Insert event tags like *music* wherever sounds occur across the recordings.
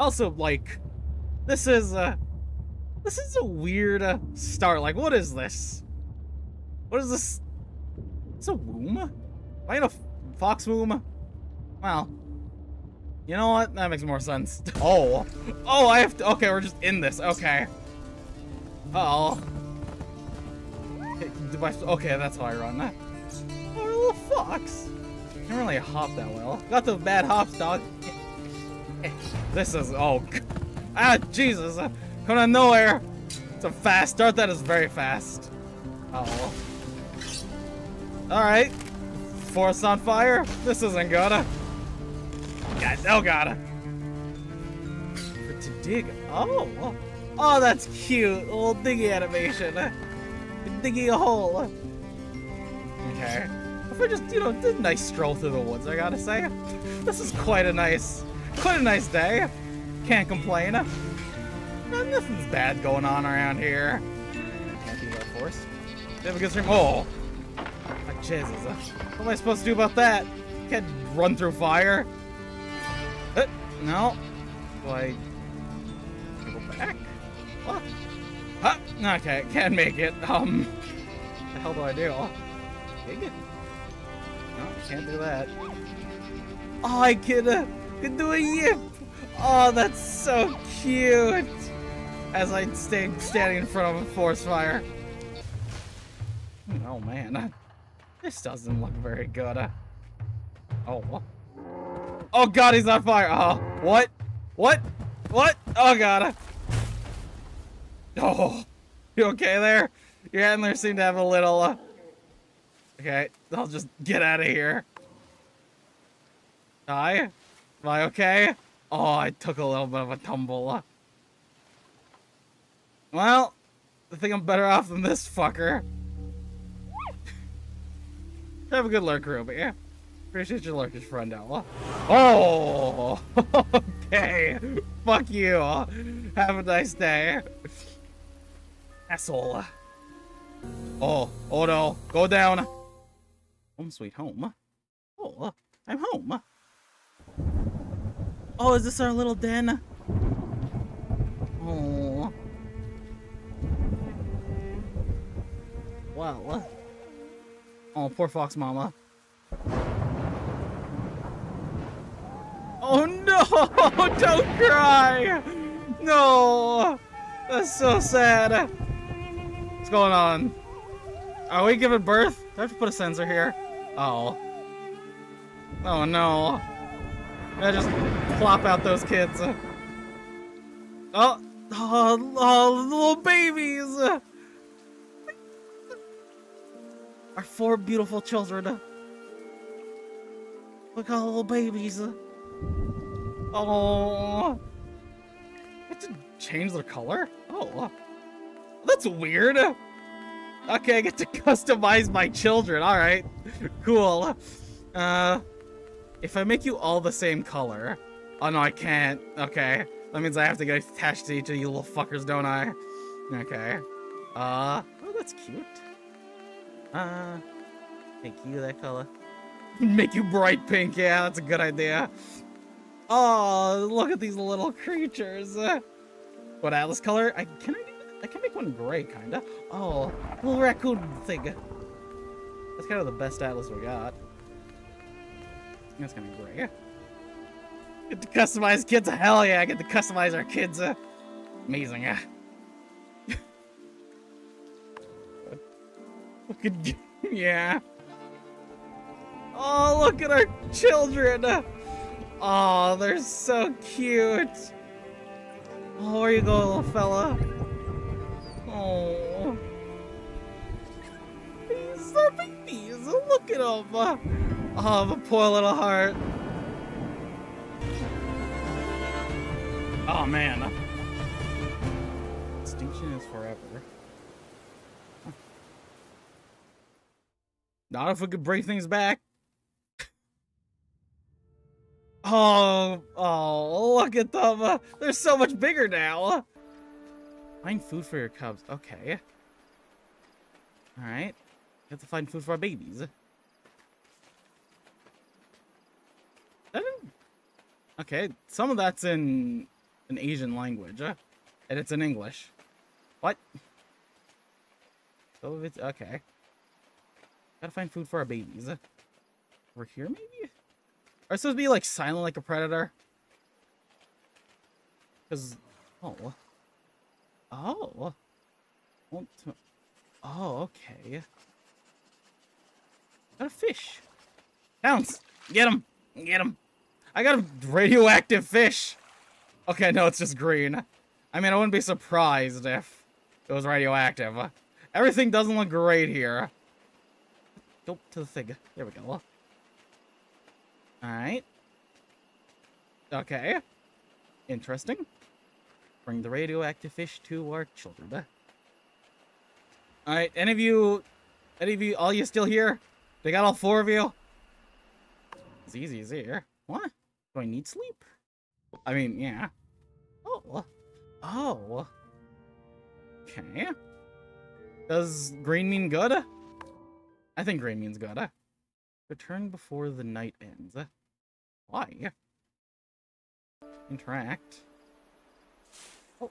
Also, like, this is a, this is a weird uh, start. Like, what is this? What is this? It's a womb? Am I in a fox womb? Well, you know what? That makes more sense. *laughs* Oh, oh, I have to, okay, we're just in this, okay. Uh oh Okay, that's how I run. Oh, a little fox. Can't really hop that well. Got the bad hops, dog. *laughs* this is, oh, ah, Jesus. Coming out of nowhere. It's a fast start. That is very fast. Uh oh. Alright. Forest on fire. This isn't good. God, oh god. To dig. Oh. Oh, that's cute. Little diggy animation. Digging a hole. Okay. If I just, you know, did a nice stroll through the woods, I gotta say. This is quite a nice, quite a nice day. Can't complain. Nothing's bad going on around here. Can't do that force. Have a good stream. Oh! oh Jesus. What am I supposed to do about that? Can't run through fire. Uh, no. Do I go back? What? Huh? Okay, can't make it. Um, what the hell do I do? Dig it? No, can't do that. Oh, I can, uh, can do a yip! Oh, that's so cute! As I stay standing in front of a forest fire. Oh man, this doesn't look very good. Oh, oh god, he's on fire! Oh, what? What? What? Oh god! Oh, you okay there? Your antlers seem to have a little, uh... Okay, I'll just get out of here. Hi? Am I okay? Oh, I took a little bit of a tumble. Well, I think I'm better off than this fucker. have a good lurk, Ruby. Appreciate your lurkish friend, Ella. Oh! *laughs* okay. Fuck you. Have a nice day. Asshole. Oh, oh no. Go down. Home sweet home. Oh, I'm home. Oh, is this our little den? Oh. Well. Uh, oh, poor fox mama. Oh no! *laughs* Don't cry! No! That's so sad What's going on? Are we giving birth? Do I have to put a sensor here? Oh. Oh no. I just plop out those kids. Oh, oh, oh little babies! Our four beautiful children. Look at little babies. Oh. I have to change their color? Oh. That's weird. Okay, I get to *laughs* customize my children. All right, cool. Uh, if I make you all the same color, oh no, I can't. Okay, that means I have to get attached to each of you little fuckers, don't I? Okay. Uh, oh, that's cute. Uh, make you that color. *laughs* make you bright pink. Yeah, that's a good idea. Oh, look at these little creatures. *laughs* What Atlas color? I can I I can make one gray, kinda. Oh, little raccoon thing. That's kind of the best atlas we got. That's kind of gray. Get to customize kids. Hell yeah, I get to customize our kids. Uh, amazing. Uh. *laughs* look at yeah. Oh, look at our children. Oh, they're so cute. Oh, where you go, little fella? Oh. These are babies. Look at them. Oh, the poor little heart. Oh, man. Extinction is forever. *laughs* Not if we could bring things back. *laughs* Oh, oh, look at them. They're so much bigger now. Find food for your cubs. Okay. Alright. You have to find food for our babies. Okay, some of that's in an Asian language. Uh, and it's in English. What? So it's okay. Gotta find food for our babies. Over here, maybe? Are supposed to be like silent like a predator? Because oh. Oh. Oh, okay. Got a fish. Pounce! Get him! Get him! I got a radioactive fish! Okay, no, it's just green. I mean, I wouldn't be surprised if it was radioactive. Everything doesn't look great here. Go to the thing. There we go. Alright. Okay. Interesting. Bring the radioactive fish to our children. Alright, any of you... Any of you... All you still here? They got all four of you? It's easy as here. What? Do I need sleep? I mean, yeah. Oh. Okay. Does green mean good? I think green means good. Return before the night ends. Why? Interact. Oh.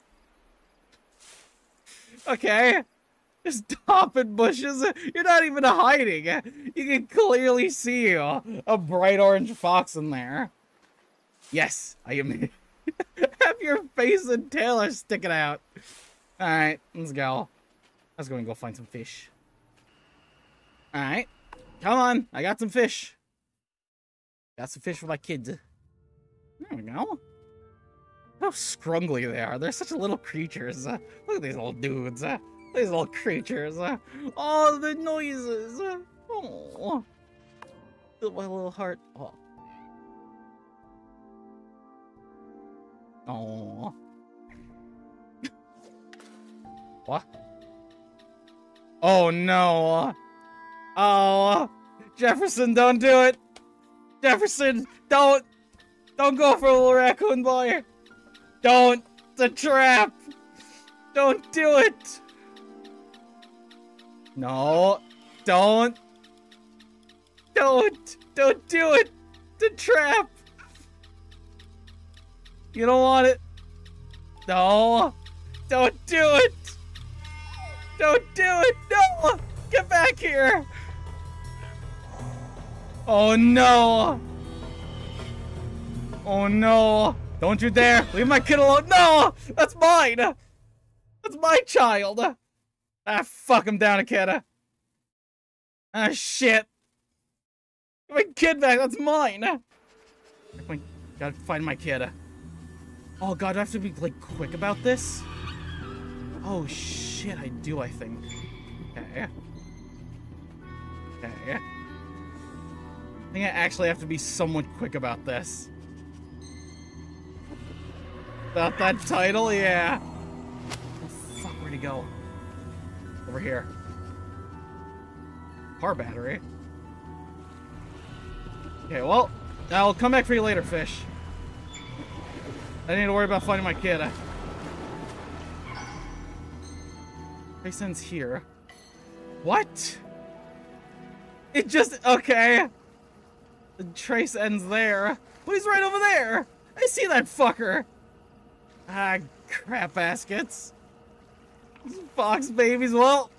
Okay. Just in bushes. You're not even hiding. You can clearly see a bright orange fox in there. Yes, I am. *laughs* *laughs* Have your face and tail are sticking out. Alright, let's go. Let's go and go find some fish. Alright. Come on. I got some fish. Got some fish for my kids. There we go. How scrungly they are. They're such little creatures. Uh, look at these little dudes. Uh, these little creatures. Uh, oh, the noises. Uh, oh. My little heart. Oh. Oh. what? Oh no. Oh. Jefferson, don't do it. Jefferson, don't. Don't go for a little raccoon boy. Don't. It's a trap. Don't do it. No. Don't. Don't. Don't do it. The trap. You don't want it. No. Don't do it. Don't do it! No! Get back here! Oh no! Oh no! Don't you dare! Leave my kid alone! No! That's mine! That's my child! Ah, fuck him down, kid. Ah, shit! Get my kid back! That's mine! Gotta find my kid. Oh god, I have to be, like, quick about this? Oh shit, I do, I think. Okay. Okay. I think I actually have to be somewhat quick about this. About that title, yeah. Oh fuck, where'd he go? Over here. Car battery. Okay, well, I'll come back for you later, fish. I need to worry about finding my kid. Trace ends here. What? It just... Okay. The trace ends there. But he's right over there. I see that fucker. Ah, crap baskets. Fox babies. Well,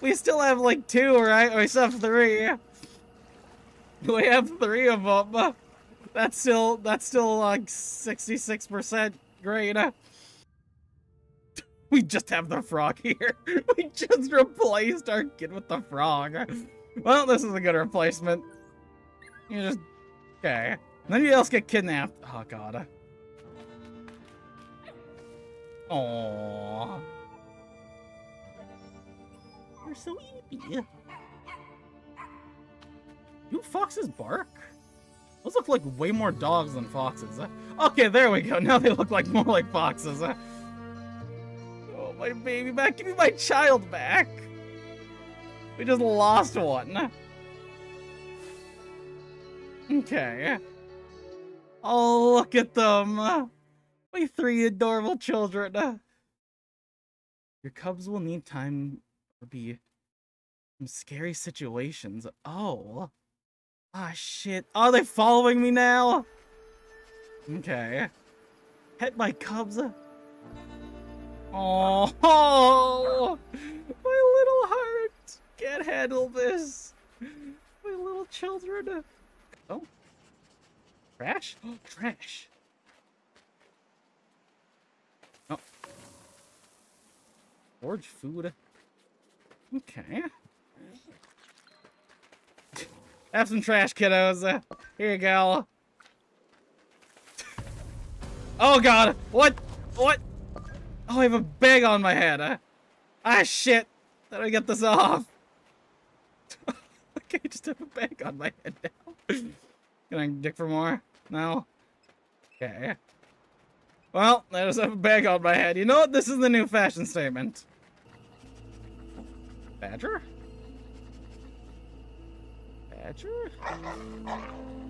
we still have like two, right? We still have three. We have three of them. That's still, that's still like 66% great. *laughs* We just have the frog *laughs* here. We just replaced our kid with the frog. Well, this is a good replacement. You just... Okay. None else get kidnapped. Oh, God. Aww. You're so eepy. Do foxes bark? Those look like way more dogs than foxes. Okay, there we go. *laughs* Now they look like more like foxes Oh, my baby back. Give me my child back. We just lost one. Okay. Oh, look at them. My three adorable children. Your cubs will need time to be some scary situations. Oh. Ah, shit. Are they following me now? Okay. Pet my cubs. Oh, oh, *laughs* my little heart can't handle this. My little children. Oh, trash? Oh, *gasps* trash. Oh, forge food. Okay. Have some trash, kiddos. Here you go. Oh god! What? What? Oh, I have a bag on my head. Uh, ah, shit! How do I get this off? *laughs* okay, just have a bag on my head now. Can I dig for more? No? Okay. Well, I just have a bag on my head. You know what? This is the new fashion statement. Badger?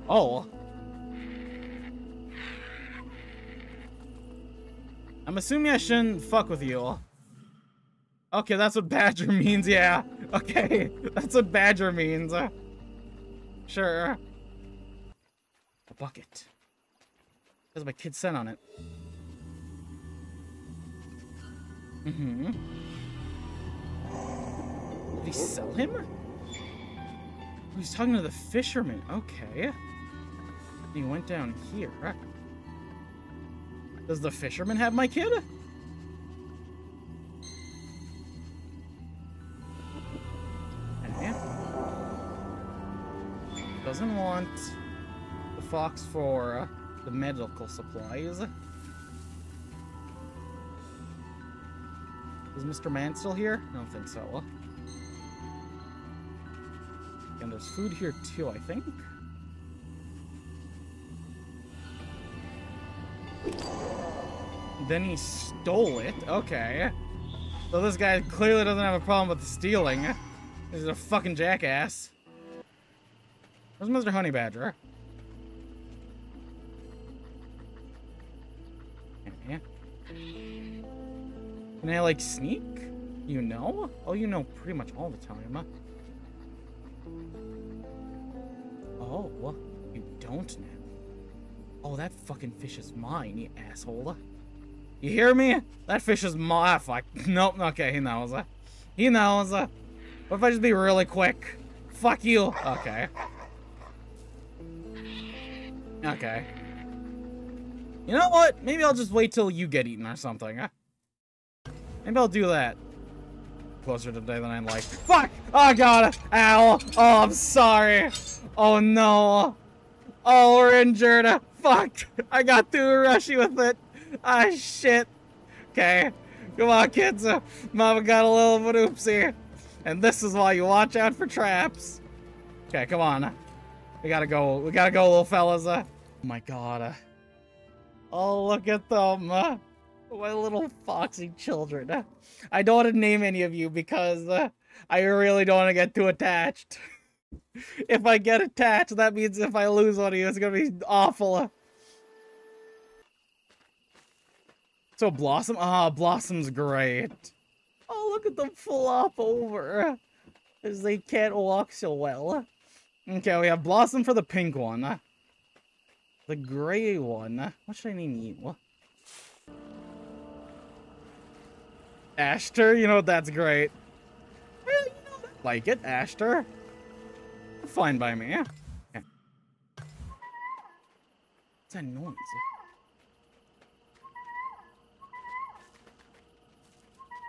Oh. I'm assuming I shouldn't fuck with you. Okay, that's what badger *laughs* means, yeah. Okay, *laughs* that's what badger means. Sure. A bucket. Has my kid scent on it. Mm-hmm. Did he sell him? Oh, he's talking to the fisherman. Okay. He went down here. Does the fisherman have my kid? Doesn't want the fox for uh, the medical supplies. Is Mr. Man still here? I don't think so. There's food here too, I think. Then he stole it. Okay. So this guy clearly doesn't have a problem with stealing. He's a fucking jackass. Where's Mr. Honey Badger? Okay. Can I, like, sneak? You know? Oh, you know pretty much all the time. Oh, you don't now. Oh, that fucking fish is mine, you asshole. You hear me? That fish is my ah, fuck. Nope, okay, he knows. He knows. What if I just be really quick? Fuck you. Okay. Okay. You know what? Maybe I'll just wait till you get eaten or something. Maybe I'll do that. Closer to the than I'd like. Fuck! Oh god! Ow! Oh, I'm sorry! Oh no! Oh, we're injured! Fuck! I got too rushy with it! Ah, shit. Okay. Come on, kids. Uh, Mama got a little bit oopsie. And this is why you watch out for traps. Okay, come on. We gotta go. We gotta go, little fellas. Uh. Oh my god. Uh. Oh, look at them. My little foxy children. I don't want to name any of you because uh, I really don't want to get too attached. *laughs* if I get attached, that means if I lose one of you, it's gonna be awful. So Blossom? Ah, Blossom's great. Oh, look at them flop over. As they can't walk so well. Okay, we have Blossom for the pink one. The gray one. What should I name you? Ashter? You know, that's great. like it, Ashter. Fine by me. Okay. What's that noise?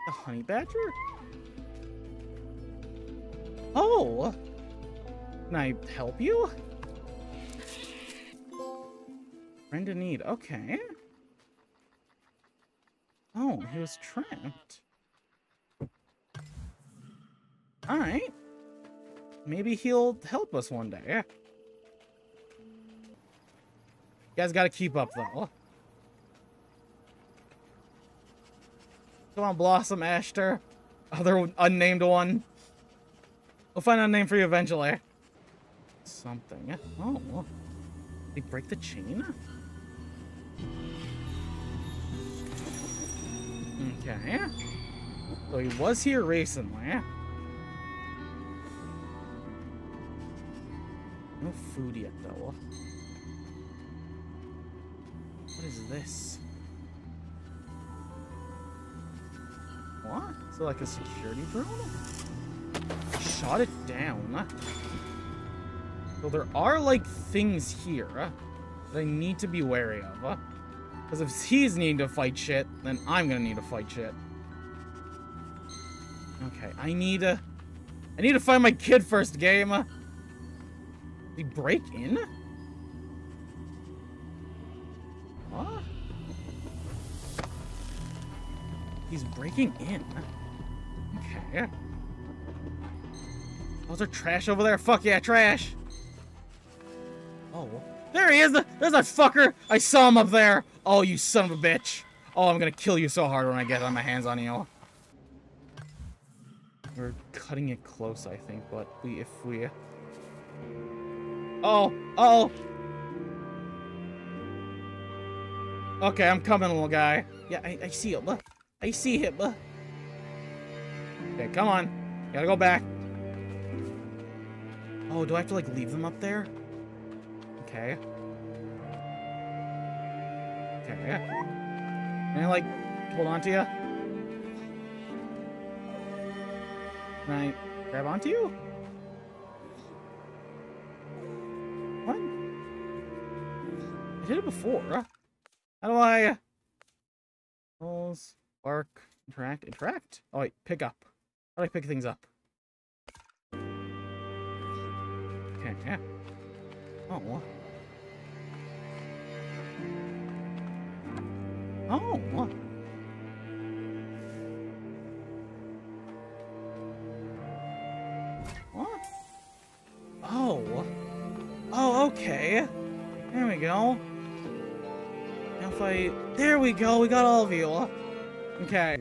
The honey badger? Oh! Can I help you? Friend in need. Okay. Oh, he was trapped. Alright. Maybe he'll help us one day. You guys gotta keep up, though. Come on, Blossom Ashter. Other unnamed one. We'll find a name for you eventually. Something. Oh. They break the chain? Okay. So he was here recently. No food yet, though. What is this? What? Is it like a security drone? Shot it down. So there are, like, things here that I need to be wary of. Because if he's needing to fight shit, then I'm gonna need to fight shit. Okay, I need to... I need to find my kid first, game. Did he break in? What? He's breaking in. Okay. Oh, there trash over there? Fuck yeah, trash! Oh, there he is! There's that fucker! I saw him up there! Oh, you son of a bitch! Oh, I'm gonna kill you so hard when I get on my hands on you. We're cutting it close, I think, but we if we... Oh! oh! Okay, I'm coming, little guy. Yeah, I, I see him. I see him. Okay, come on. Gotta go back. Oh, do I have to, like, leave them up there? Okay. Okay. Can I, like, hold on to you? Can I grab onto you? What? I did it before. How do I... Pulls, bark, interact, interact? Oh, wait, pick up. How do I pick things up? Okay, yeah. Oh. Oh. What? Oh. Oh, okay. There we go. If I... There we go, we got all of you. Okay.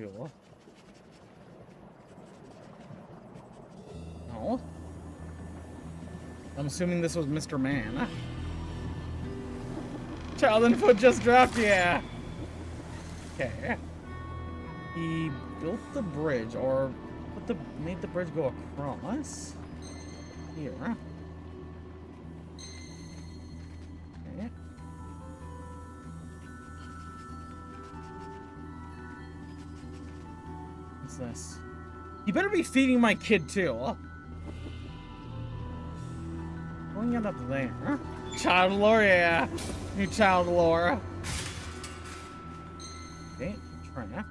I'm assuming this was Mr. Man. Child and foot just dropped, yeah. Okay. He built the bridge, or put the made the bridge go across. Here. Okay. What's this? You better be feeding my kid too. Going it up there. Child lore, yeah. New child lore. That.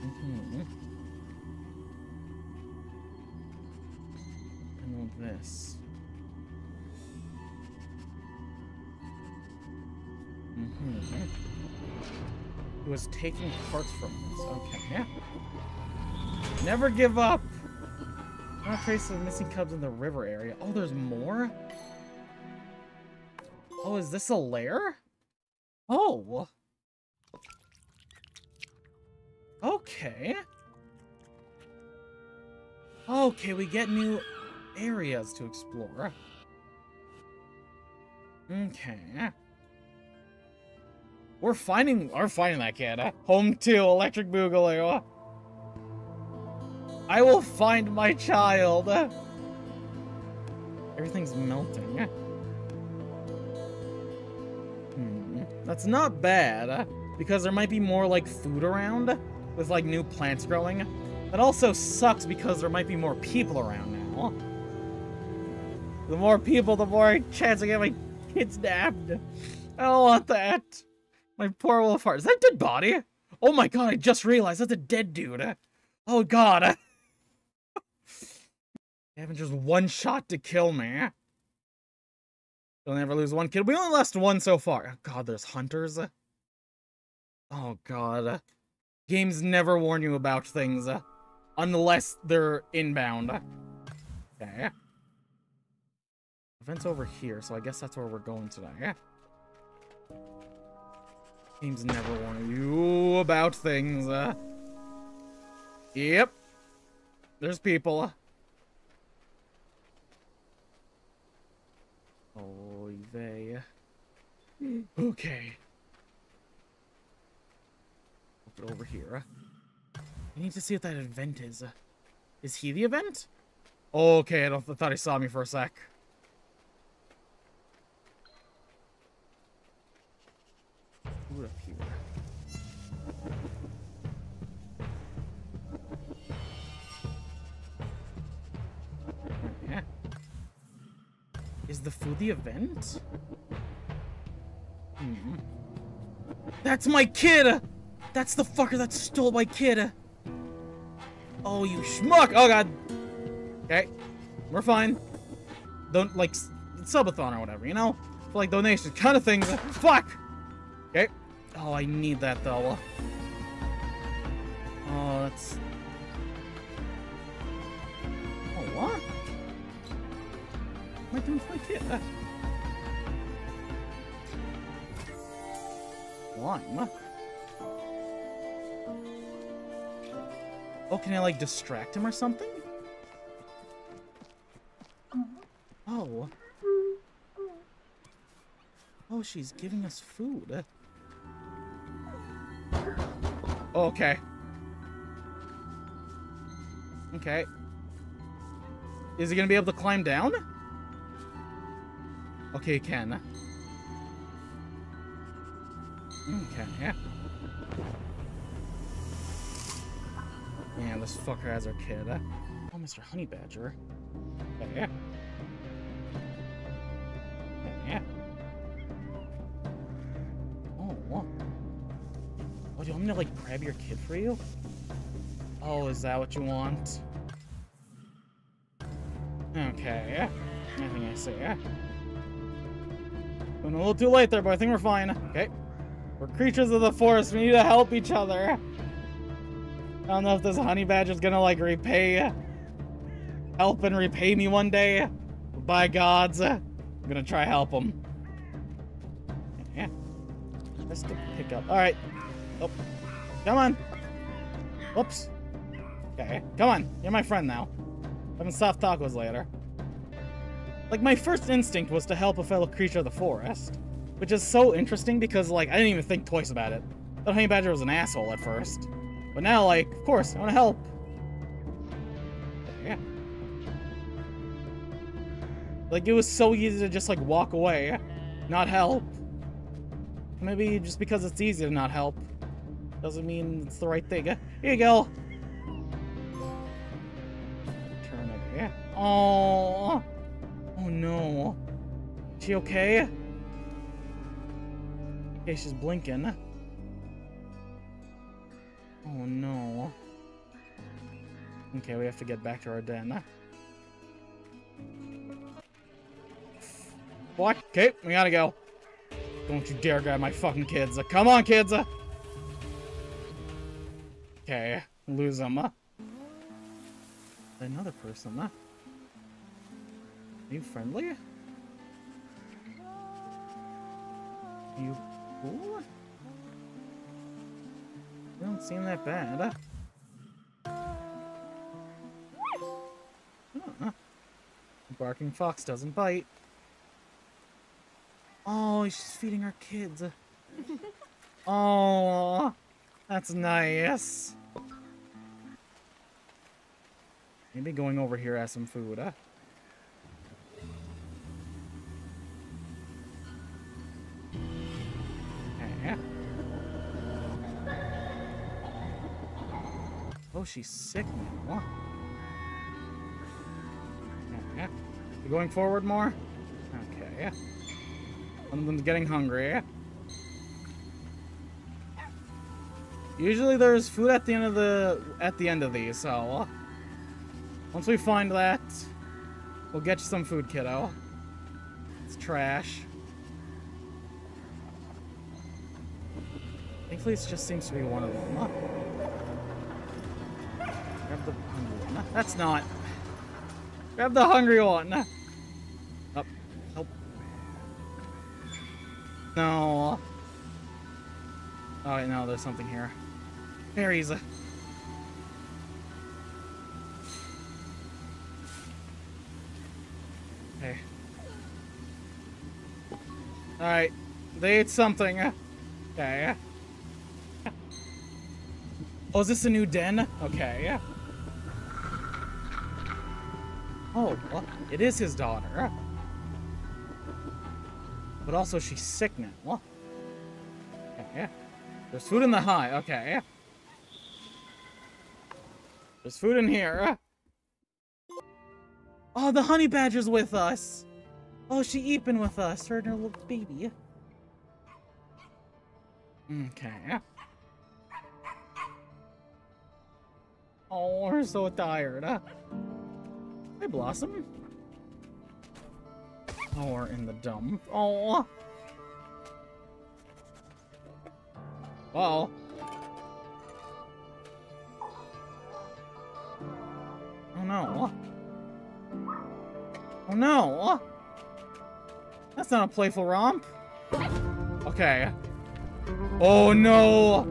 Mm -hmm. And this. Mm -hmm. He was taking parts from this. Okay, yeah. Never give up! Not trace of missing cubs in the river area. Oh, there's more? Oh, is this a lair? Oh. Okay. Okay, we get new areas to explore. Okay. We're finding we're finding that kid. Home to Electric Boogaloo. I will find my child. Everything's melting. That's not bad, because there might be more, like, food around with, like, new plants growing. That also sucks because there might be more people around now. The more people, the more chance I get my kids nabbed. I don't want that. My poor wolf heart. Is that a dead body? Oh my god, I just realized that's a dead dude. Oh god. *laughs* Having just one shot to kill me. You'll never lose one kid. We only lost one so far. Oh, God, there's hunters. Oh, God. Games never warn you about things. Unless they're inbound. Okay. Event's over here, so I guess that's where we're going today. Games never warn you about things. Yep. There's people. Oy vey. *gasps* Okay. over here. I need to see what that event is. Is he the event? Okay, I, don't, I thought he saw me for a sec. The food the event? Hmm. That's my kid! That's the fucker that stole my kid! Oh, you schmuck! Oh, God. Okay. We're fine. Don't, like, subathon or whatever, you know? For, like, donations kind of things. *laughs* Fuck! Okay. Oh, I need that, though. Oh, that's... My kid? Uh... Lime. Oh, can I, like, distract him or something? Oh. Oh, she's giving us food. Okay. Okay. Is he gonna be able to climb down? Okay, can. Okay, mm, yeah. Man, this fucker has our kid. Oh, Mr. Honey Badger. Yeah. Yeah. Oh, what? Oh, do you want me to, like, grab your kid for you? Oh, is that what you want? Okay, yeah. I think I see, yeah. Went a little too late there, but I think we're fine. Okay. We're creatures of the forest. We need to help each other. I don't know if this honey badger is gonna like repay, help and repay me one day. By gods, I'm gonna try help him. Yeah. Let's go pick up. All right. Oh, come on. Whoops. Okay, come on. You're my friend now. I'm Having soft tacos later. Like, my first instinct was to help a fellow creature of the forest. Which is so interesting because, like, I didn't even think twice about it. Thought Honey Badger was an asshole at first. But now, like, of course, I want to help. Yeah. Like, it was so easy to just, like, walk away. Not help. Maybe just because it's easy to not help. Doesn't mean it's the right thing. Here you go. Turn it. Yeah. Oh. Oh no. Is she okay? Okay, she's blinking. Oh no. Okay, we have to get back to our den. What? Okay, we gotta go. Don't you dare grab my fucking kids. Come on, kids! Okay, lose them. Another person, huh? Are you friendly? Are you cool? You don't seem that bad. Huh. Barking fox doesn't bite. Oh, she's feeding our kids. *laughs* oh, that's nice. Maybe going over here has some food, huh? Oh, she's sick now. Yeah. You going forward more? Okay. One of them's getting hungry. Usually there's food at the end of the at the end of these, so uh, once we find that, we'll get you some food, kiddo. It's trash. Thankfully, it just seems to be one of them. Huh? Grab the hungry one. That's not. Grab the hungry one. Up. Nope. No. Oh, wait, no, there's something here. Berries. Okay. Alright. They ate something. Okay. *laughs* Oh, is this a new den? Okay. Oh, well, it is his daughter. But also, she's sick now. Okay. There's food in the high. Okay. There's food in here. Oh, the honey badger's with us. Oh, she eating with us. Her and her little baby. Okay. Oh, we're so tired. Huh? Hey, Blossom. We're in the dump. Oh. Well. Oh no. Oh no! That's not a playful romp. Okay. Oh no!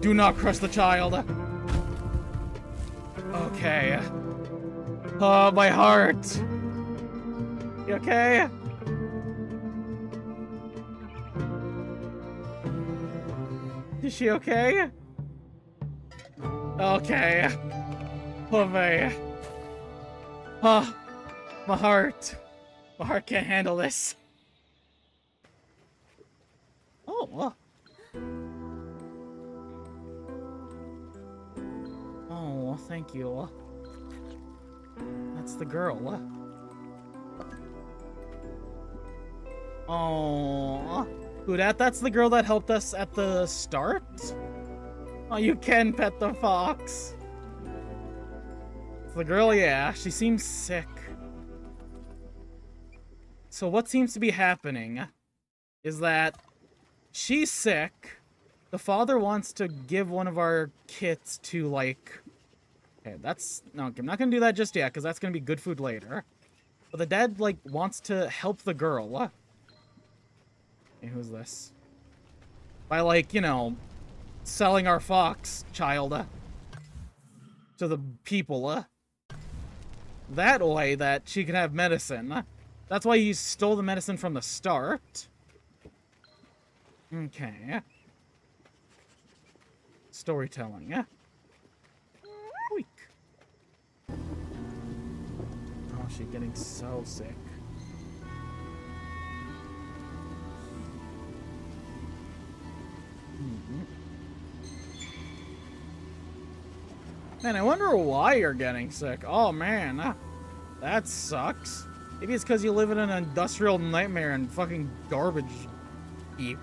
Do not crush the child. Okay. Oh, my heart. You okay? Is she okay? Okay. Oh, my. Oh. My heart. My heart can't handle this. Oh. Oh, thank you. That's the girl. Oh. Who that? That's the girl that helped us at the start? Oh, you can pet the fox. It's the girl, yeah. She seems sick. So what seems to be happening is that she's sick. The father wants to give one of our kits to, like... Okay, that's... No, I'm not gonna do that just yet, because that's gonna be good food later. But the dad, like, wants to help the girl. Who's this? By, like, you know, selling our fox child uh, to the people. Uh. That way that she can have medicine. Uh. That's why you stole the medicine from the start. Okay. Storytelling, yeah. She's getting so sick. Man, I wonder why you're getting sick. Oh, man. That sucks. Maybe it's because you live in an industrial nightmare and fucking garbage heap.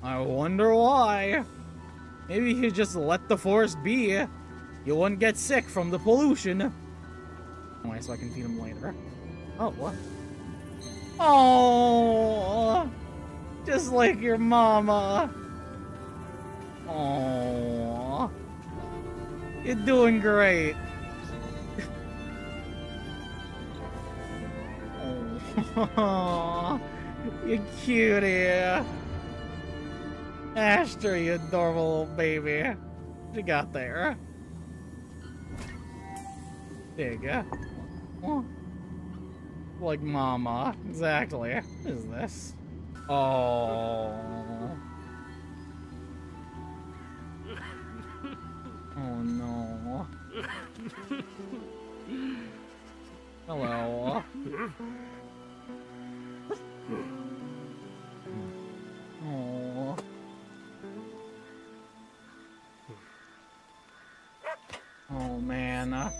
I wonder why. Maybe you just let the forest be. You wouldn't get sick from the pollution. Anyway, so I can feed him later. Oh, what? Oh, just like your mama. Oh, you're doing great. *laughs* Oh, you cutie. Aster, you adorable little baby. What you got there? Big. Oh. Like mama. Exactly. What is this? Oh. Oh no. Hello. Oh. Oh man.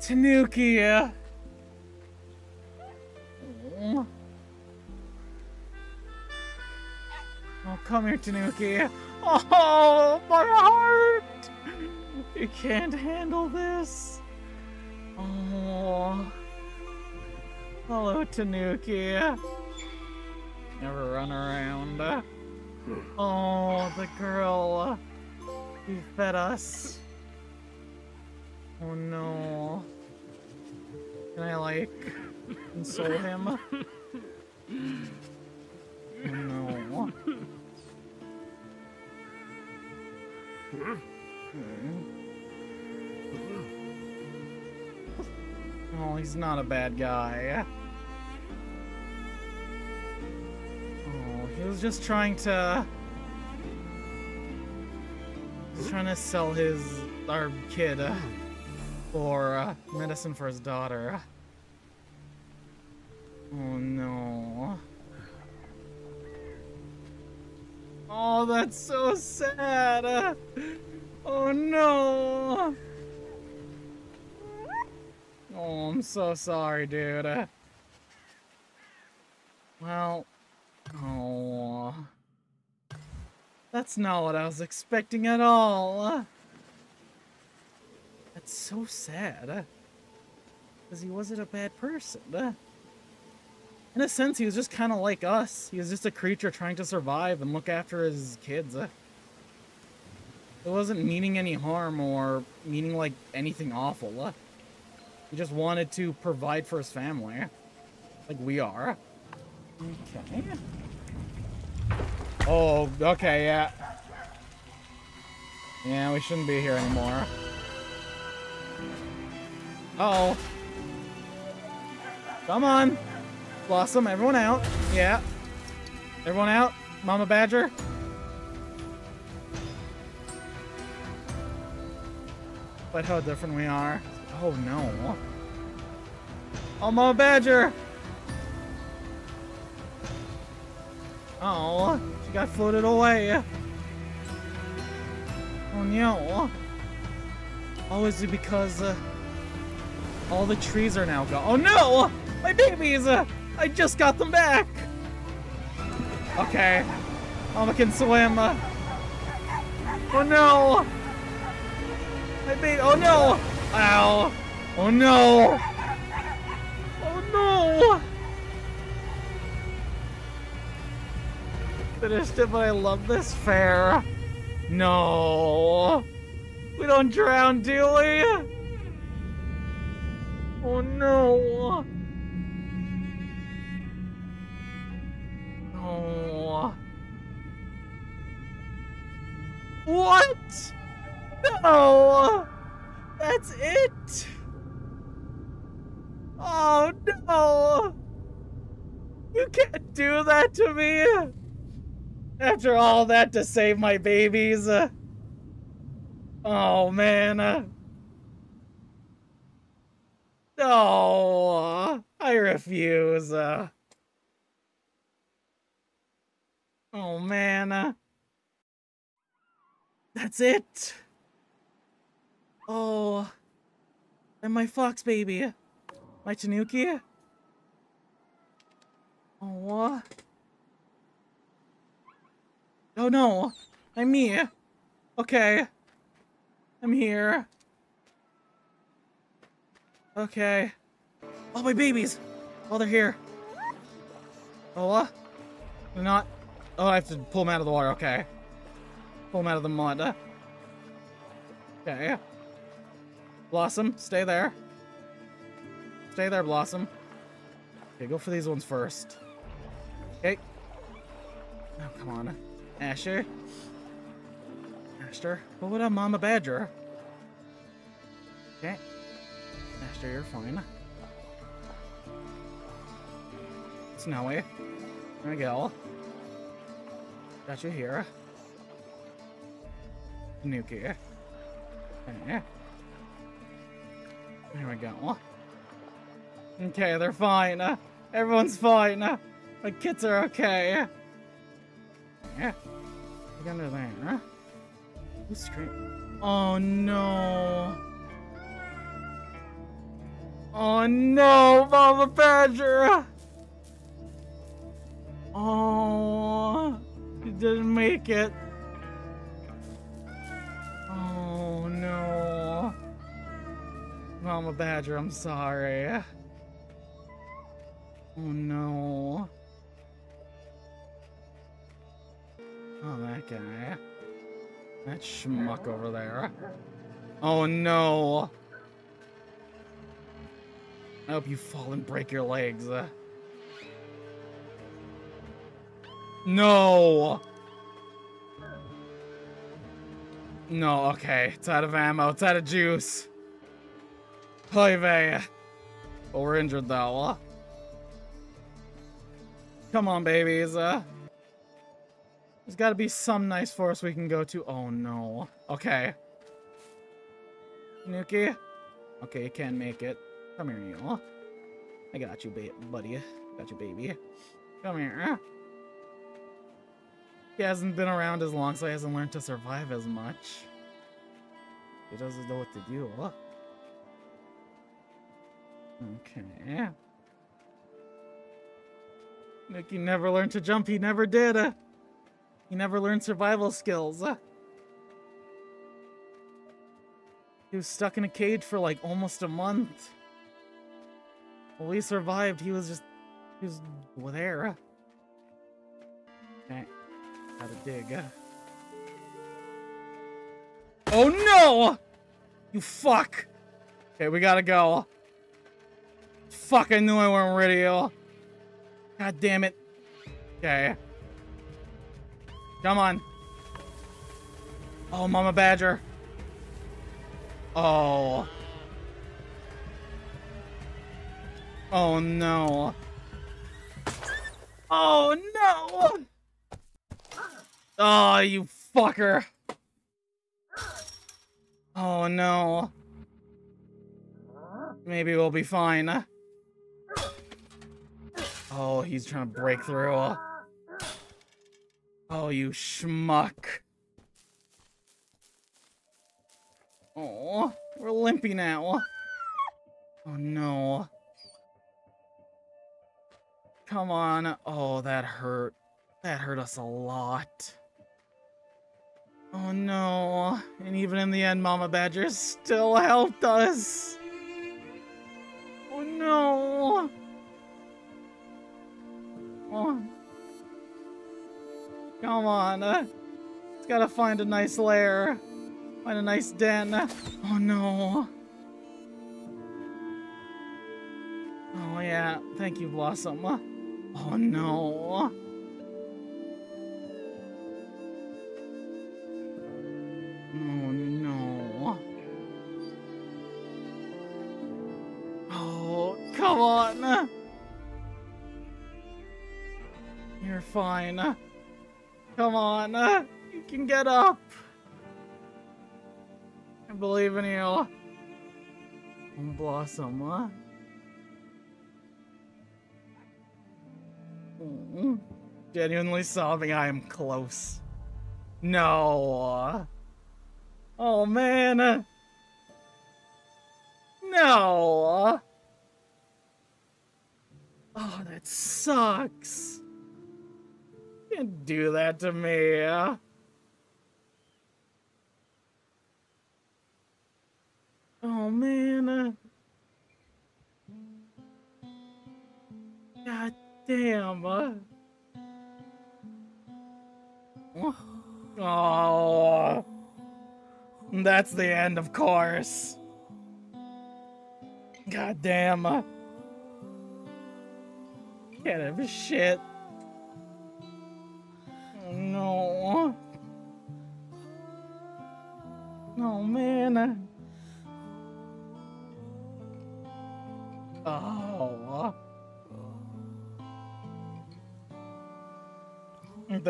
Tanuki. Oh. oh, come here, Tanuki. Oh, my heart! You can't handle this. Oh. Hello, Tanuki. Never run around. Hmm. Oh, the girl. He fed us. Oh no. Can I, like, console him? *laughs* Oh no. Hmm. Oh, he's not a bad guy. Oh, he was just trying to... He's trying to sell his... our kid for uh, medicine for his daughter. Oh no. Oh, that's so sad. Oh no. Oh, I'm so sorry, dude. Well, oh. That's not what I was expecting at all. That's so sad. Because he wasn't a bad person. In a sense, he was just kind of like us. He was just a creature trying to survive and look after his kids. It wasn't meaning any harm or meaning like anything awful. He just wanted to provide for his family. Like we are. Okay. Oh, okay, yeah. Yeah, we shouldn't be here anymore. Oh Come on. Blossom, everyone out. Yeah. Everyone out. Mama Badger. But how different we are. Oh no. Oh, Mama Badger! Oh, she got floated away. Oh no. Oh, is it because uh, all the trees are now gone? Oh no! My babies! Uh, I just got them back! Okay. Mama can swim. Uh. Oh no! My baby. Oh no! Ow! Oh no! Oh no! Finished it, but I love this fair. No! We don't drown, do we? Oh no! Oh. What? No! That's it! Oh no! You can't do that to me! After all that to save my babies. Oh man. Uh, oh, I refuse. Uh, oh man. Uh, that's it. Oh. And my fox baby. My Tanuki. Oh. Oh no. I'm me. Okay. I'm here. Okay. Oh, my babies! Oh, they're here. Oh, what? They're not... Oh, I have to pull them out of the water. Okay. Pull them out of the mud. Okay. Blossom, stay there. Stay there, Blossom. Okay, go for these ones first. Okay. Oh, come on. Asher? Asher? What about Mama Badger? Okay. Asher, you're fine. Snowy. There we go. Got you here. Nuki. Okay. There we go. Okay, they're fine. Everyone's fine. My kids are okay. Yeah. Look under there? Who's screaming? Oh no. Oh no, Mama Badger! Oh, you didn't make it. Oh no. Mama Badger, I'm sorry. Oh no. Oh, that guy. That schmuck over there. Oh no! I hope you fall and break your legs. No! No, okay. It's out of ammo. It's out of juice. Oy vey. But we're injured though. Come on, babies. Uh, there's got to be some nice forest we can go to. Oh, no. Okay. Nuki? Okay, you can make it. Come here, you. I got you, ba buddy. Got you, baby. Come here. He hasn't been around as long, so he hasn't learned to survive as much. He doesn't know what to do. Huh? Okay. Nicky never learned to jump. He never did. Uh, he never learned survival skills. Uh. He was stuck in a cage for like almost a month. Well, he survived. He was just, he was there. Okay, gotta dig. Oh no! You fuck! Okay, we gotta go. Fuck, I knew I weren't ready. God damn it. Okay. Come on. Oh, Mama Badger. Oh. Oh no. Oh no! Oh, you fucker. Oh no. Maybe we'll be fine. Oh, he's trying to break through. Oh, you schmuck. Oh, we're limpy now. Oh no. Come on. Oh, that hurt. That hurt us a lot. Oh no. And even in the end, Mama Badger still helped us. Oh no. Oh. Come on. Uh, it's gotta find a nice lair. Find a nice den. Oh no. Oh yeah. Thank you, Blossom. Oh no. Oh no. Oh, come on. You're fine. Come on. You can get up. I believe in you. Blossom, huh? Genuinely sobbing, I am close. No. Oh, man. No. Oh, that sucks. You can't do that to me. Oh, man. God damn. Oh. That's the end, of course. God damn. Uh, can't have a shit.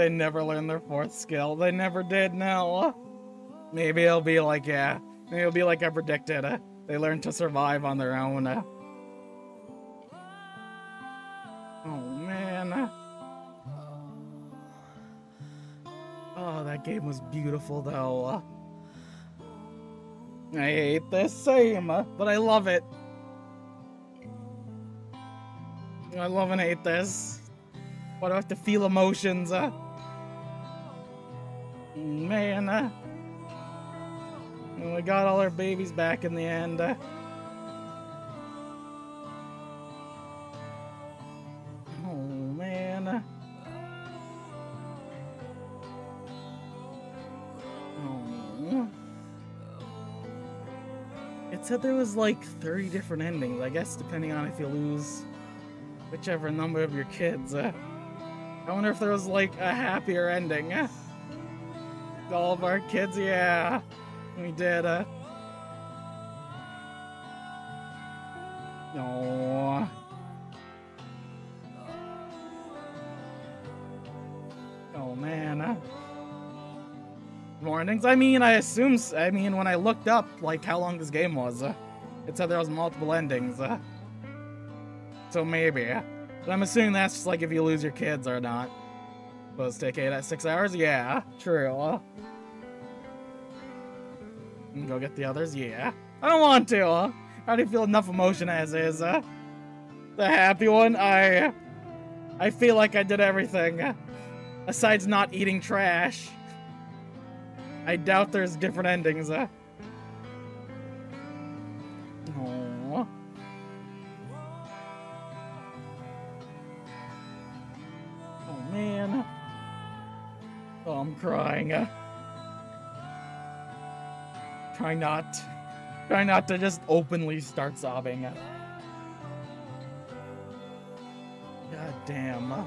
They never learned their fourth skill. They never did, no. Maybe it'll be like, yeah. Maybe it'll be like I predicted. Uh, they learn to survive on their own. Uh. Oh, man. Oh, that game was beautiful, though. I hate this same, but I love it. I love and hate this. Why do I have to feel emotions? Uh? Man, uh, we got all our babies back in the end. Uh. Oh, man. Oh. It said there was like 30 different endings, I guess depending on if you lose whichever number of your kids. Uh, I wonder if there was like a happier ending. Uh, all of our kids, yeah, we did. Uh. Oh man. Uh, mornings. I mean, I assume. I mean, when I looked up like how long this game was, uh, it said there was multiple endings. Uh, so maybe. But I'm assuming that's just like if you lose your kids or not. Supposed to take eight at six hours? Yeah, true. And Go get the others? Yeah. I don't want to. I already feel enough emotion as is. Uh, the happy one, I... I feel like I did everything. Besides not eating trash. I doubt there's different endings. Crying. Uh. Try not. Try not to just openly start sobbing. God damn.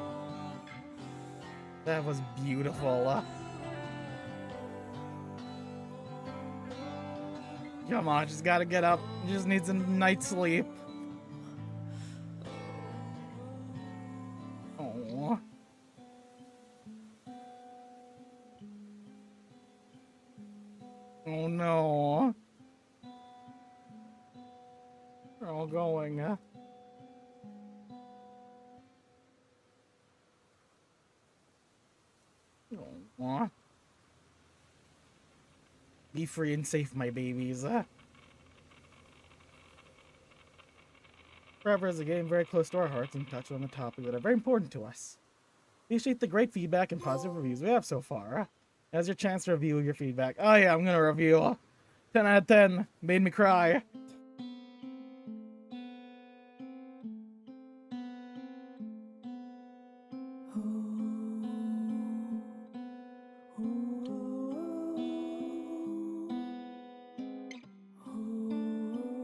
That was beautiful. Uh. Come on, just gotta get up. Just needs a night's sleep. Free and safe, my babies. Uh. Forever is a game very close to our hearts and touch on the topic that are very important to us. Appreciate the great feedback and positive reviews we have so far. Uh. Now's your chance to review your feedback. Oh yeah, I'm gonna review. uh, 10 out of 10. Made me cry.